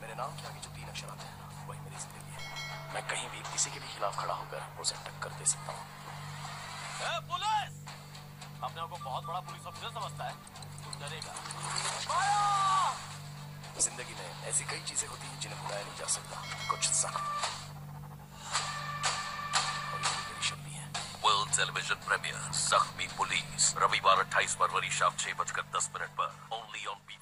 मेरे नाम के आगे जो तीन अक्षर आते हैं ना वही मेरी ज़िंदगी है। मैं कहीं भी किसी के भी खिलाफ खड़ा होकर उसे टक्कर दे सकता हूँ। पुलिस! अपने आप बहुत बड़ा पुलिस ऑफिसर समझता है। तू डरेगा। ज़िंदगी में ऐसी कई चीज़ें होती हैं जिन्हें बुलाया नहीं जा सकता। कुछ सख्त टेलीविज़न प्रीमियर जख्मी पुलिस रविवार 28 फरवरी शाम छह बजकर दस मिनट पर ओनली ऑन पी